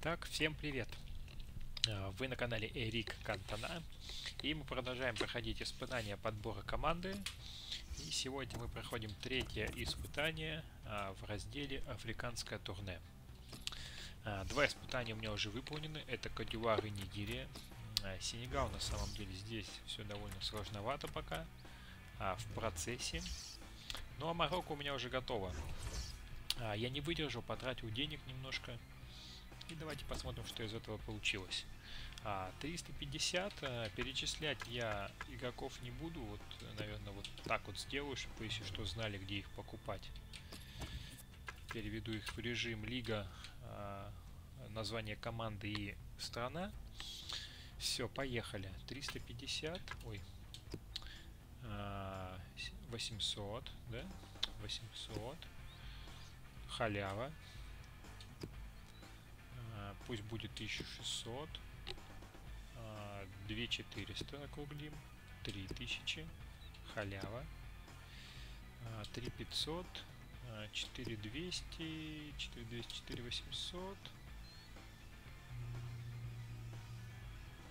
Итак, всем привет! А, вы на канале Эрик Кантана, и мы продолжаем проходить испытания подбора команды. И сегодня мы проходим третье испытание а, в разделе «Африканское турне». А, два испытания у меня уже выполнены, это Кадюар и Нигерия. Сенегал на самом деле здесь все довольно сложновато пока, в процессе. Ну а Марокко у меня уже готово. Я не выдержал, потратил денег немножко, и давайте посмотрим, что из этого получилось. А, 350. А, перечислять я игроков не буду. Вот, наверное, вот так вот сделаю, чтобы если что знали, где их покупать. Переведу их в режим лига, а, название команды и страна. Все, поехали. 350. Ой. А, 800, да? 800. Халява пусть будет 1600. 2400 округлим. 3000. Халява. 3500. 4200. 4200. 4800.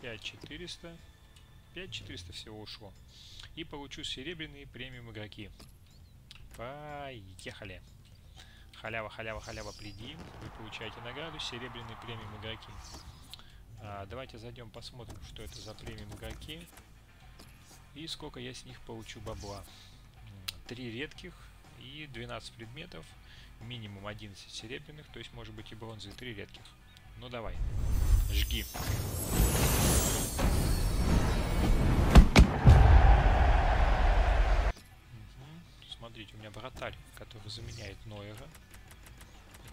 5400. 5400 всего ушло. И получу серебряные премиум игроки. Поехали. Халява, халява, халява, приди. Вы получаете награду, серебряный премиум игроки. А, давайте зайдем, посмотрим, что это за премиум игроки. И сколько я с них получу бабла. Три редких и 12 предметов. Минимум 11 серебряных, то есть может быть и бронзы, и 3 редких. Ну давай, жги. Смотрите, у меня вратарь, который заменяет Нойера.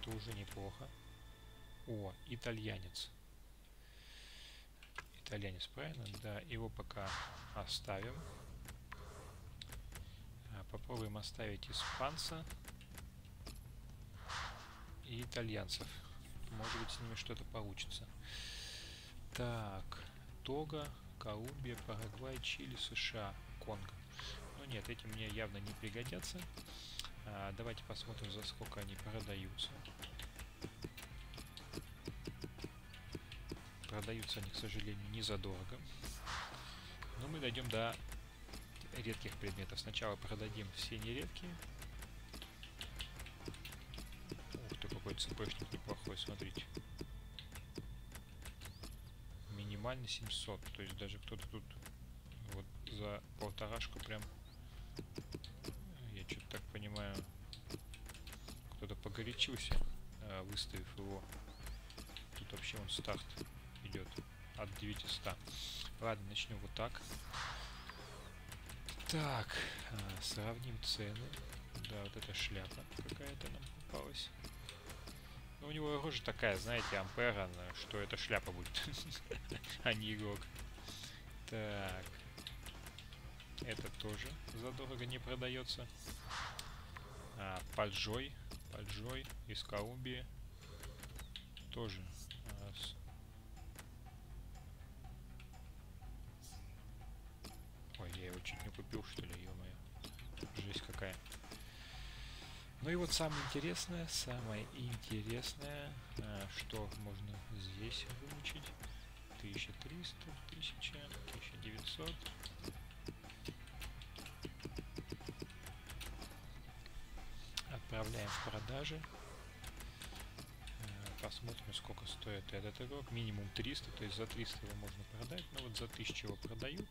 Это уже неплохо. О, итальянец. Итальянец, правильно? Да, его пока оставим. А, попробуем оставить испанца и итальянцев. Может быть, с ними что-то получится. Так, Тога, Колумбия, Парагвай, Чили, США, Конго. Ну нет, эти мне явно не пригодятся. А, давайте посмотрим, за сколько они продаются. Продаются они, к сожалению, не задорого. Но мы дойдем до редких предметов. Сначала продадим все нередкие. Ух ты, какой цепочник неплохой, смотрите. Минимально 700. То есть даже кто-то тут вот за полторашку прям я что-то так понимаю, кто-то погорячился, а, выставив его. Тут вообще он старт идет от 900. Ладно, начнем вот так. Так, а, сравним цены. Да, вот эта шляпа какая-то нам попалась. Ну, у него рожа такая, знаете, ампера, что это шляпа будет, а не игрок. Так, это тоже задорого не продается. А, Поджой. Поджой из Колумбии. Тоже. А. Ой, я его чуть не купил, что ли, ё-моё. Жесть какая. Ну и вот самое интересное, самое интересное, а, что можно здесь выучить. 1300, 1000, 1900. Отправляем в продажи. Э, посмотрим, сколько стоит этот игрок. Минимум 300, то есть за 300 его можно продать. Но вот за 1000 его продают.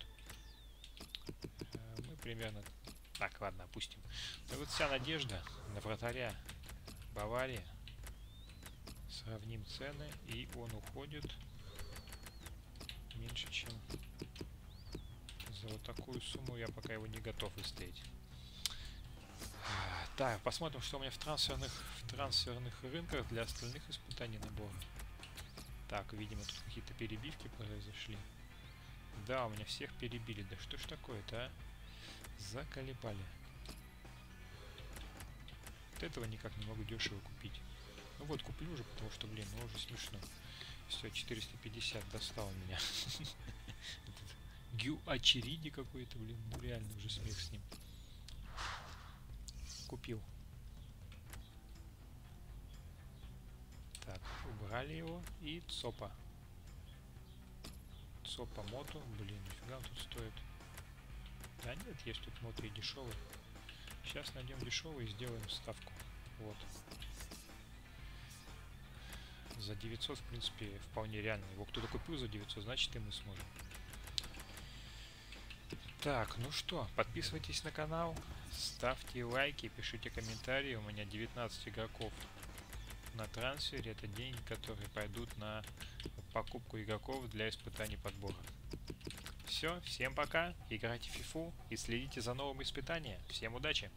Э, мы примерно... Так, ладно, опустим. Ну вот вся надежда на вратаря Бавария. Сравним цены, и он уходит меньше, чем за вот такую сумму я пока его не готов выставить. Так, посмотрим, что у меня в трансферных, в трансферных рынках для остальных испытаний набора. Так, видимо, тут какие-то перебивки произошли. Да, у меня всех перебили. Да что ж такое-то, а? Заколебали. Вот этого никак не могу дешево купить. Ну вот, куплю уже, потому что, блин, ну уже смешно. Все, 450 достал меня. Гю Ачериди какой-то, блин, ну реально уже смех с ним купил. Так, Забрали его. И ЦОПа. ЦОПа мото. Блин, нифига он тут стоит. Да нет, есть тут мото и дешевый. Сейчас найдем дешевый и сделаем ставку. Вот. За 900, в принципе, вполне реально. Его кто-то купил за 900, значит и мы сможем. Так, ну что, подписывайтесь на канал, ставьте лайки, пишите комментарии. У меня 19 игроков на трансфере. Это деньги, которые пойдут на покупку игроков для испытаний подбора. Все, всем пока, играйте в фифу и следите за новым испытанием. Всем удачи!